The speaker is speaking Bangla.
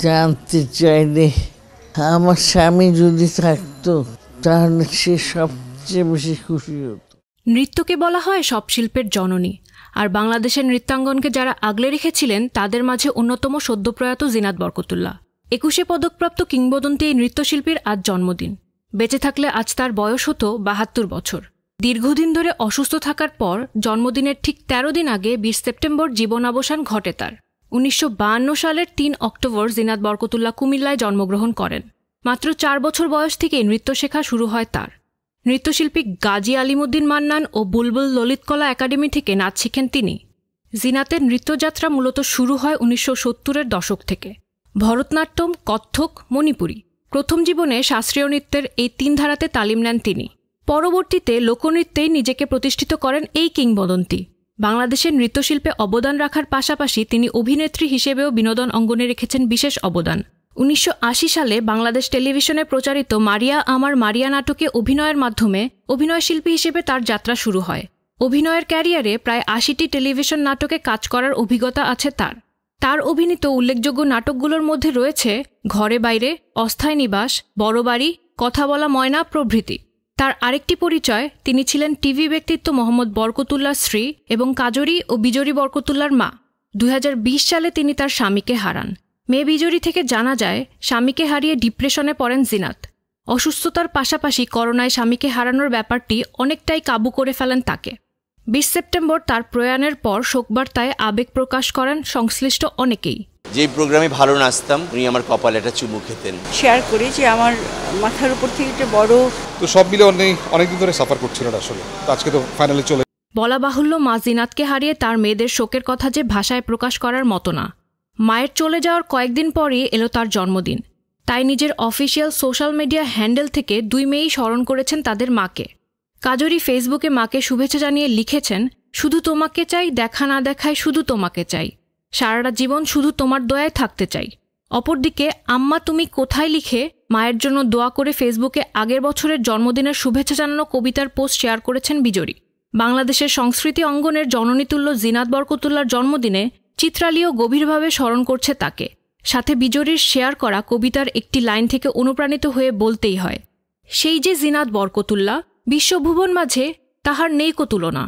জানতে চাইলে আমার স্বামী যদি থাকতো, তাহলে সে সবচেয়ে বেশি খুশি হতো। নৃত্যকে বলা হয় সব শিল্পের জননী। আর বাংলাদেশের নৃত্যাঙ্গনকে যারা আগলে রেখেছিলেন, তাদের মাঝে অন্যতম সদ্যপ্রয়াত জিনাত বরকতুল্লাহ। একুশে পদকপ্রাপ্ত কিংবদন্তি এই নৃত্যশিল্পীর আজ জন্মদিন। বেঁচে থাকলে আজ তার বয়স হতো বাহাত্তর বছর। দীর্ঘদিন ধরে অসুস্থ থাকার পর জন্মদিনের ঠিক ১৩ দিন আগে বিশ সেপ্টেম্বর জীবনাবসান ঘটে তার। উনিশশো সালের তিন অক্টোবর জিনাত বরকতুল্লাহ কুমিল্লায় জন্মগ্রহণ করেন। মাত্র চার বছর বয়স থেকে নৃত্য শেখা শুরু হয় তার। নৃত্যশিল্পী গাজী আলিমুদ্দিন মান্নান ও বুলবুল ললিতকলা একাডেমি থেকে নাচ শিখেন তিনি। জিনাতের নৃত্যযাত্রা মূলত শুরু হয় উনিশশো সত্তরের দশক থেকে। ভরতনাট্যম, কত্থক, মণিপুরী। প্রথম জীবনে শাস্ত্রীয় নৃত্যের এই তিন ধারাতে তালিম নেন তিনি। পরবর্তীতে লোকনৃত্যেই নিজেকে প্রতিষ্ঠিত করেন এই কিংবদন্তি। বাংলাদেশের নৃত্যশিল্পে অবদান রাখার পাশাপাশি তিনি অভিনেত্রী হিসেবেও বিনোদন অঙ্গনে রেখেছেন বিশেষ অবদান। উনিশশো আশি সালে বাংলাদেশ টেলিভিশনে প্রচারিত মারিয়া আমার মারিয়া নাটকে অভিনয়ের মাধ্যমে অভিনয়শিল্পী হিসেবে তার যাত্রা শুরু হয়। অভিনয়ের ক্যারিয়ারে প্রায় আশিটি টেলিভিশন নাটকে কাজ করার অভিজ্ঞতা আছে তার। তার অভিনীত উল্লেখযোগ্য নাটকগুলোর মধ্যে রয়েছে ঘরে বাইরে, অস্থায়ী নিবাস, বড় বাড়ি, কথা বলা ময়না প্রভৃতি। তার আরেকটি পরিচয়, তিনি ছিলেন টিভি ব্যক্তিত্ব মোহাম্মদ বরকতুল্লার স্ত্রী এবং কাজরি ও বিজরি বরকতুল্লার মা। দুই হাজার বিশ সালে তিনি তার স্বামীকে হারান। মেয়ে বিজরি থেকে জানা যায়, স্বামীকে হারিয়ে ডিপ্রেশনে পড়েন জিনাত। অসুস্থতার পাশাপাশি করোনায় স্বামীকে হারানোর ব্যাপারটি অনেকটাই কাবু করে ফেলেন তাকে। বিশ সেপ্টেম্বর তার প্রয়াণের পর শোকবার্তায় আবেগ প্রকাশ করেন সংশ্লিষ্ট অনেকেই। যেই প্রোগ্রামে ভালো নাচতাম উনি আমার কপালে একটা চুমু খেতেন। শেয়ার করি যে আমার মাথার উপর থেকে একটা বড় তো সব মিলে অনেক অনেকদিন ধরে সাফার করছিলেন আসলে। তো আজকে তো ফাইনালে চলে বলা বাহুল্য মা জিনাতকে হারিয়ে তার মেয়েদের শোকের কথা যে ভাষায় প্রকাশ করার মতো না। মায়ের চলে যাওয়ার কয়েকদিন পরই এলো তার জন্মদিন। তাই নিজের অফিসিয়াল সোশ্যাল মিডিয়া হ্যান্ডেল থেকে দুই মেয়েই স্মরণ করেছেন তাদের মাকে। কাজরি ফেসবুকে মাকে শুভেচ্ছা জানিয়ে লিখেছেন শুধু তোমাকে চাই দেখা না দেখায় শুধু তোমাকে চাই। সারাটা জীবন শুধু তোমার দয়ায় থাকতে চাই। অপরদিকে, আম্মা তুমি কোথায় লিখে মায়ের জন্য দোয়া করে ফেসবুকে আগের বছরের জন্মদিনের শুভেচ্ছা জানানো কবিতার পোস্ট শেয়ার করেছেন বিজরি বাংলাদেশের সংস্কৃতি অঙ্গনের জননীতুল্য জিনাত বরকতুল্লার জন্মদিনে চিত্রালীও গভীরভাবে স্মরণ করছে তাকে। সাথে বিজরির শেয়ার করা কবিতার একটি লাইন থেকে অনুপ্রাণিত হয়ে বলতেই হয়, সেই যে জিনাত বরকতুল্লা, বিশ্বভুবন মাঝে তাহার নেই তুলনা